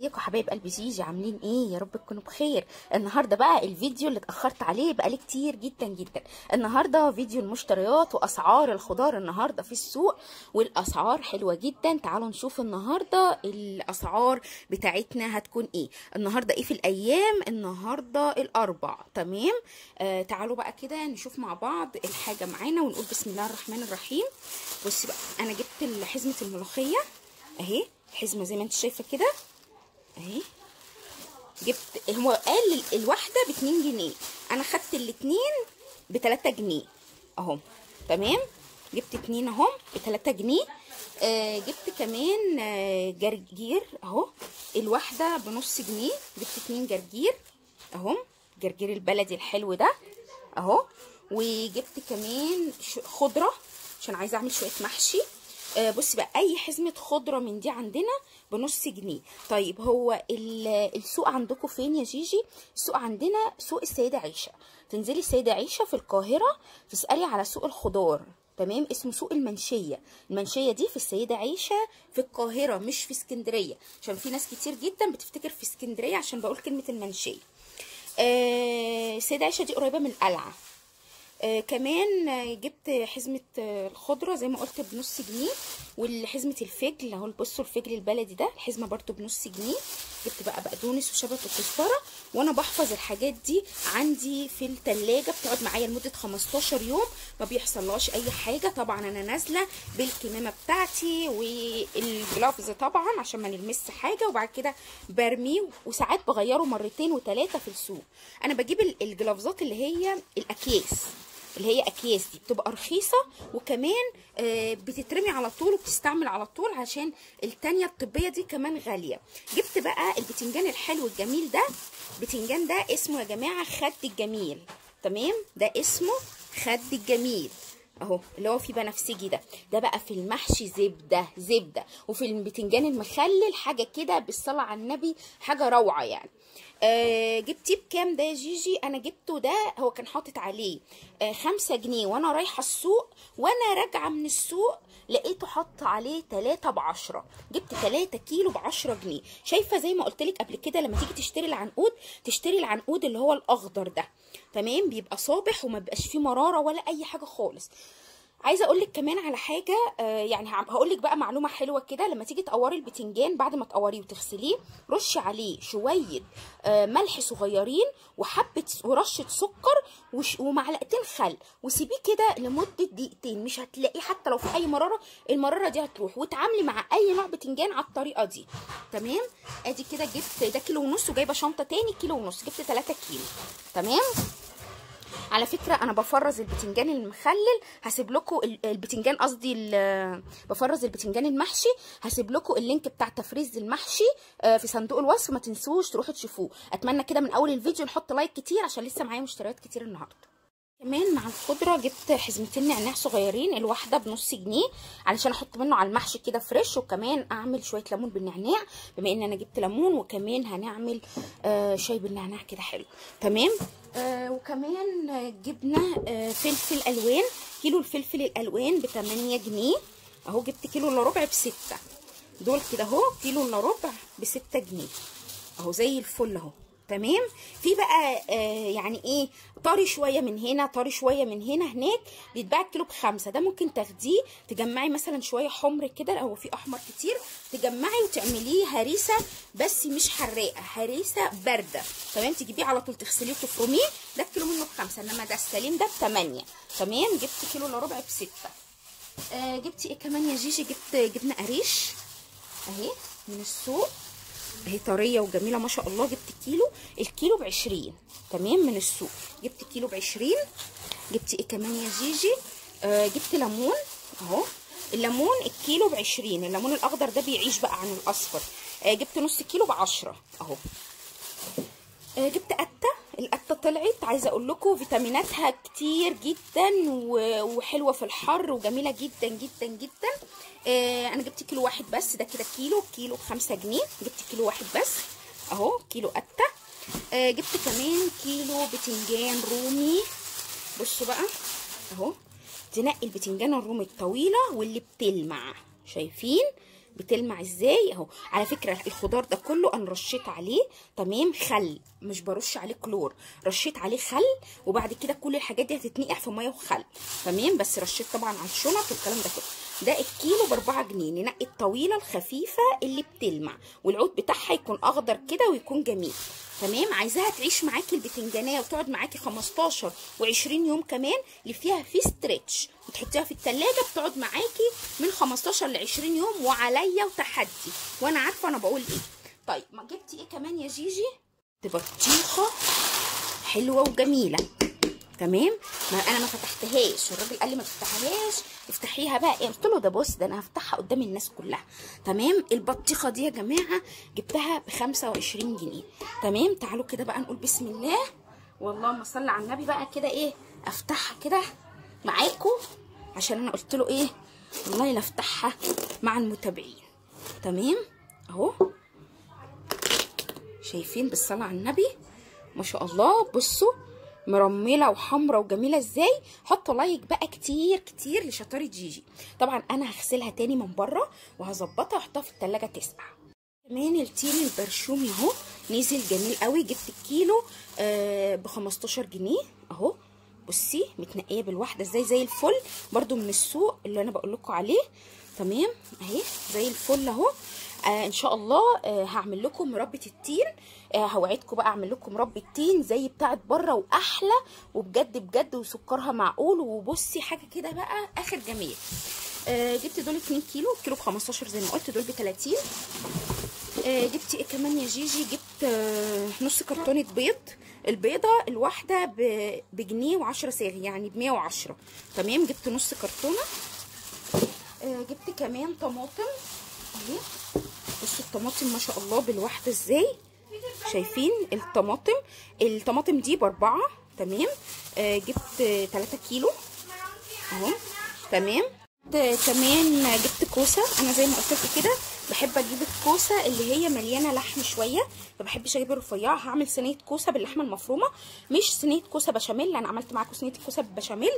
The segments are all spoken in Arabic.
ازيكم حبايب قلبي جيجي عاملين إيه؟ يا رب تكونوا بخير. النهارده بقى الفيديو اللي اتأخرت عليه بقالي كتير جدا جدا. النهارده فيديو المشتريات وأسعار الخضار النهارده في السوق والأسعار حلوة جدا. تعالوا نشوف النهارده الأسعار بتاعتنا هتكون إيه. النهارده إيه في الأيام؟ النهارده الأربع. تمام؟ آه تعالوا بقى كده نشوف مع بعض الحاجة معانا ونقول بسم الله الرحمن الرحيم. بصي بقى أنا جبت حزمة الملوخية. أهي حزمة زي ما أنت شايفة كده. اهي. جبت هو قال الواحدة ب 2 جنيه. أنا خدت الاثنين ب 3 جنيه. أهو. تمام؟ جبت اتنين أهو ب 3 جنيه. آه جبت كمان آه جرجير أهو. الواحدة بنص جنيه. جبت اتنين جرجير. أهو. جرجير البلدي الحلو ده. أهو. وجبت كمان خضرة عشان عايزة أعمل شوية محشي. آه بصي بقى أي حزمة خضرة من دي عندنا بنص جنيه. طيب هو السوق عندكم فين يا جيجي؟ السوق عندنا سوق السيدة عيشة. تنزلي السيدة عيشة في القاهرة تسألي على سوق الخضار. تمام؟ اسمه سوق المنشية. المنشية دي في السيدة عيشة في القاهرة مش في اسكندرية. عشان في ناس كتير جدا بتفتكر في اسكندرية عشان بقول كلمة المنشية. آه السيدة عيشة دي قريبة من القلعه آه كمان جبت حزمة آه الخضرة زي ما قلت بنص جنيه والحزمة الفجل اهو بصوا الفجل البلدي ده الحزمة برضو بنص جنيه. جبت بقى بقدونس وشبت وكزبرة وأنا بحفظ الحاجات دي عندي في التلاجة بتقعد معايا لمدة 15 يوم ما بيحصلهاش أي حاجة. طبعا أنا نازلة بالكمامة بتاعتي والجلافز طبعا عشان ما نلمس حاجة وبعد كده برميه وساعات بغيره مرتين وثلاثة في السوق. أنا بجيب الجلافزات اللي هي الأكياس. اللي هي أكياس دي. بتبقى رخيصة وكمان آه بتترمي على طول وبتستعمل على طول عشان التانية الطبية دي كمان غالية. جبت بقى البتنجان الحلو الجميل ده. البتنجان ده اسمه يا جماعة خد الجميل. تمام؟ ده اسمه خد الجميل. أهو اللي هو في بنفسجي ده. ده بقى في المحشي زبدة زبدة. وفي البتنجان المخلل حاجة كده بالصلاة على النبي حاجة روعة يعني. آه جبتيه بكام ده يا جيجي؟ أنا جبته ده هو كان حاطط عليه آه خمسة جنيه. وأنا رايحة السوق وأنا راجعة من السوق لقيته حط عليه تلاتة بعشرة. جبت تلاتة كيلو بعشرة جنيه. شايفة زي ما قلت لك قبل كده لما تيجي تشتري العنقود تشتري العنقود اللي هو الأخضر ده. تمام؟ بيبقى صابح وما بيبقاش فيه مرارة ولا أي حاجة خالص. عايزة أقول لك كمان على حاجة آه يعني هقول لك بقى معلومة حلوة كده لما تيجي تقوري البتنجان بعد ما تقوريه وتغسليه رشي عليه شوية آه ملح صغيرين وحبة ورشة سكر ومعلقتين خل وسيبيه كده لمدة دقيقتين مش هتلاقيه حتى لو في أي مرارة المرارة دي هتروح وتعاملي مع أي نوع بتنجان على الطريقة دي. تمام؟ أدي كده جبت ده كيلو ونص وجايبة شنطة تاني كيلو ونص جبت 3 كيلو. تمام؟ على فكرة أنا بفرز البتنجان المخلل هسيب لكم البتنجان قصدي بفرز البتنجان المحشي هسيب لكم ال link بتاع تفريز المحشي في صندوق الوصف ما تنسوش تروحوا تشوفوه. أتمنى كده من أول الفيديو نحط like كتير عشان لسه معايا مشتريات كتير النهارده. كمان مع الخضرة جبت حزمتين نعناع صغيرين الواحدة بنص جنيه علشان أحط منه على المحشي كده fresh وكمان أعمل شوية ليمون بالنعناع بما إن أنا جبت ليمون وكمان هنعمل آه شاي بالنعناع كده حلو. تمام؟ آه وكمان جبنا آه فلفل ألوان كيلو الفلفل الألوان ب 8 جنيه. أهو جبت كيلو إلا ربع بستة. دول كده أهو كيلو إلا ربع ب 6 جنيه. أهو زي الفل أهو. تمام؟ في بقى آه يعني إيه طري شوية من هنا طري شوية من هنا هناك بيتباع الكيلو بخمسة. ده ممكن تاخديه تجمعي مثلا شوية حمر كده هو في أحمر كتير تجمعي وتعمليه هريسة بس مش حراقة هريسة باردة. تمام؟ تجيبيه على طول تغسليه وتفرميه. ده الكيلو منه بخمسة إنما ده السليم ده بثمانيه تمام؟ جبت كيلو إلا ربع بستة. آه جبت إيه كمان يا جيجي؟ جبت جبنة قريش. أهي من السوق. اهي طريه وجميلة ما شاء الله جبت كيلو الكيلو ب 20 تمام؟ من السوق. جبت كيلو ب 20 جبت إيه كمان يا جيجي؟ آه جبت ليمون. أهو. الليمون الكيلو ب 20 الليمون الأخضر ده بيعيش بقى عن الأصفر. آه جبت نص كيلو ب 10 أهو. آه جبت قته القته طلعت. عايزة أقول لكم فيتاميناتها كتير جدا وحلوة في الحر وجميلة جدا جدا جدا. آه أنا جبت كيلو واحد بس ده كده كيلو كيلو بخمسة جنيه. جبت كيلو واحد بس أهو كيلو قته آه جبت كمان كيلو بتنجان رومي. بصوا بقى أهو تنقي البتنجان الرومي الطويلة واللي بتلمع. شايفين؟ بتلمع إزاي؟ أهو على فكرة الخضار ده كله أنا رشيت عليه تمام خل مش برش عليه كلور رشيت عليه خل وبعد كده كل الحاجات دي هتتنقع في مية وخل تمام؟ بس رشيت طبعا على الشنط والكلام ده كله. ده الكيلو ب 4 جنيه ننقي الطويلة الخفيفة اللي بتلمع والعود بتاعها يكون أخضر كده ويكون جميل تمام؟ عايزاها تعيش معاكي البتنجانية وتقعد معاكي 15 و20 يوم كمان اللي فيها في stretch وتحطيها في التلاجة بتقعد معاكي من 15 ل 20 يوم وعليا وتحدي. وأنا عارفة أنا بقول إيه. طيب ما جبتي إيه كمان يا جيجي؟ بطيخه حلوة وجميلة. تمام؟ ما أنا ما فتحتهاش. الراجل قال لي ما تفتحهاش. افتحيها بقى. قلت له ده بص ده أنا هفتحها قدام الناس كلها. تمام؟ البطيخة دي يا جماعة جبتها ب 25 جنيه. تمام؟ تعالوا كده بقى نقول بسم الله. واللهم صل على النبي بقى كده إيه افتحها كده معاكم عشان أنا قلت له إيه والله لا افتحها مع المتابعين. تمام؟ اهو. شايفين بالصلاة على النبي؟ ما شاء الله. بصوا مرملة وحمرة وجميلة. إزاي؟ حطوا لايك بقى كتير كتير لشطارة جيجي. طبعا أنا هغسلها تاني من بره وهظبطها وأحطها في التلاجة تسقع كمان التين البرشومي أهو. نزل جميل قوي. جبت الكيلو آه ب 15 جنيه. اهو. بصي متنقية بالواحدة إزاي زي الفل. برده من السوق اللي أنا بقول لكم عليه. تمام؟ أهي زي الفل أهو. آه إن شاء الله آه هعمل لكم مربى التين آه هوعدكم بقى أعمل لكم مربى التين زي بتاعه بره وأحلى. وبجد بجد وسكرها معقول. وبصي حاجة كده بقى آخر جميل. آه جبت دول 2 كيلو كيلو ب 15 زي ما قلت دول ب 30 آه جبت إيه كمان يا جيجي؟ جبت آه نص كرتونة بيض. البيضة الواحدة بجنيه و10 صاغ يعني ب 110 تمام؟ جبت نص كرتونة. آه جبت كمان طماطم. اهي بصوا الطماطم ما شاء الله بالواحدة إزاي؟ شايفين الطماطم؟ الطماطم دي بأربعة. تمام؟ آه جبت 3 كيلو. اهو. تمام؟ كمان جبت كوسة. أنا زي ما قلت كده بحب أجيب الكوسة اللي هي مليانة لحم شوية ما بحبش أجيب الرفيعة هعمل صينية كوسة باللحمة المفرومة مش صينية كوسة بشاميل أنا عملت معاكم صينية الكوسة بالبشاميل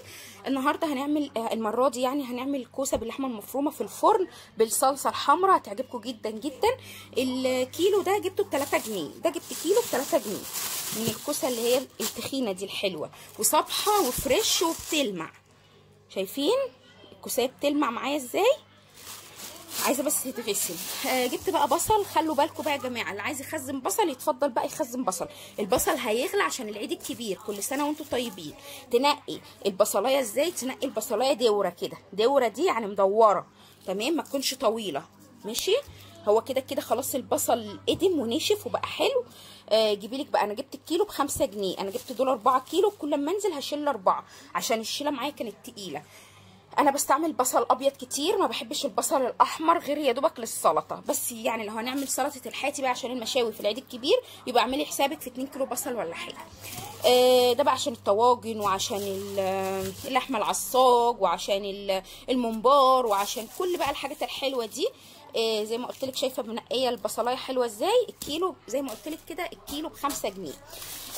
النهارده هنعمل المرة دي يعني هنعمل كوسة باللحمة المفرومة في الفرن بالصلصة الحمراء هتعجبكم جدا جدا. الكيلو ده جبته ب 3 جنيه ده جبت كيلو ب 3 جنيه من الكوسة اللي هي التخينة دي الحلوة وصبحة وفريش وبتلمع. شايفين الكوسة بتلمع معايا إزاي؟ عايزة بس تتغسل. آه جبت بقى بصل خلوا بالكم بقى يا جماعة. اللي عايز يخزن بصل يتفضل بقى يخزن بصل. البصل هيغلى عشان العيد الكبير. كل سنة وأنتم طيبين. تنقي البصلاية إزاي؟ تنقي البصلاية دورة كده. دورة دي يعني مدورة. تمام؟ ما تكونش طويلة. ماشي؟ هو كده كده خلاص البصل قدم ونشف وبقى حلو. آه جيبي لك بقى. أنا جبت الكيلو بخمسة جنيه. أنا جبت دول 4 كيلو. كل ما أنزل هشيل 4 عشان الشيلة معايا كانت تقيلة. أنا بستعمل بصل أبيض كتير ما بحبش البصل الأحمر غير يا دوبك للسلطة. بس يعني لو هنعمل سلطة الحاتي بقى عشان المشاوي في العيد الكبير يبقى اعملي حسابك في 2 كيلو بصل ولا حاجة. آه ده بقى عشان الطواجن وعشان اللحمة العصاج وعشان الممبار وعشان كل بقى الحاجات الحلوة دي. آه زي ما قلت لك شايفة منقية البصلاية حلوة إزاي؟ الكيلو زي ما قلت لك كده الكيلو ب 5 جنيه.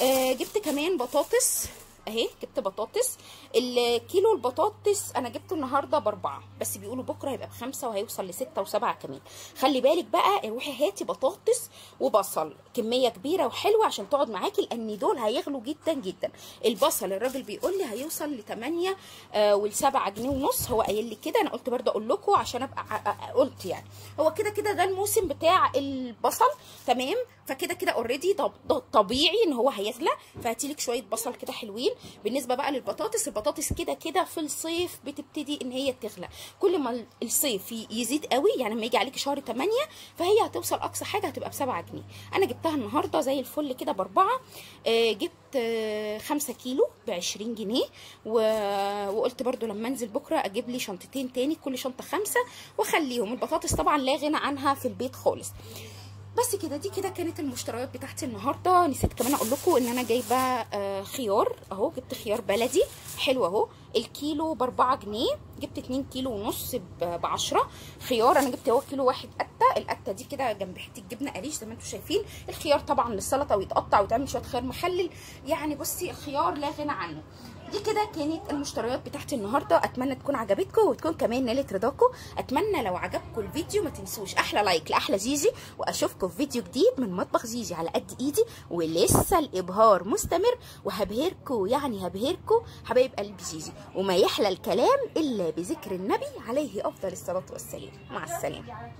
آه جبت كمان بطاطس. اهي جبت بطاطس. الكيلو البطاطس أنا جبته النهارده بأربعة بس بيقولوا بكرة هيبقى بخمسة وهيوصل لستة وسبعة كمان. خلي بالك بقى روحي هاتي بطاطس وبصل كمية كبيرة وحلوة عشان تقعد معاكي لأن دول هيغلوا جدا جدا. البصل الراجل بيقول لي هيوصل ل 8 آه وال 7 جنيه ونص هو قايل لي كده أنا قلت برده أقول لكم عشان أبقى قلت يعني. هو كده كده ده الموسم بتاع البصل تمام؟ فكده كده اوريدي طبيعي إن هو هيغلى. فهاتي لك شوية بصل كده حلوين. بالنسبة بقى للبطاطس البطاطس كده كده في الصيف بتبتدي إن هي تغلى. كل ما الصيف يزيد قوي يعني لما يجي عليكي شهر 8 فهي هتوصل أقصى حاجة هتبقى ب 7 جنيه. أنا جبتها النهارده زي الفل كده بأربعة. آه جبت آه 5 كيلو ب 20 جنيه. و... وقلت برده لما أنزل بكرة أجيب لي شنطتين تاني كل شنطة خمسة وأخليهم. البطاطس طبعا لا غنى عنها في البيت خالص. بس كده دي كده كانت المشتريات بتاعتي النهارده. نسيت كمان أقول لكم إن أنا جايبة آه خيار أهو جبت خيار بلدي حلو أهو. الكيلو ب 4 جنيه جبت 2 كيلو ونص ب 10 خيار أنا جبت أهو كيلو واحد قتة. القتة دي كده جنب حتة جبنة قريش زي ما أنتم شايفين. الخيار طبعا للسلطة ويتقطع ويتعمل شوية خيار مخلل يعني بصي الخيار لا غنى عنه. دي كده كانت المشتريات بتاعتي النهارده. أتمنى تكون عجبتكم وتكون كمان نالت رضاكم. أتمنى لو عجبكم الفيديو ما تنسوش أحلى لايك لأحلى زيزي وأشوفكم في فيديو جديد من مطبخ زيزي على قد إيدي. ولسه الإبهار مستمر وهبهركم يعني هبهركم حبايب قلب زيزي. وما يحلى الكلام إلا بذكر النبي عليه أفضل الصلاة والسلام. مع السلامة.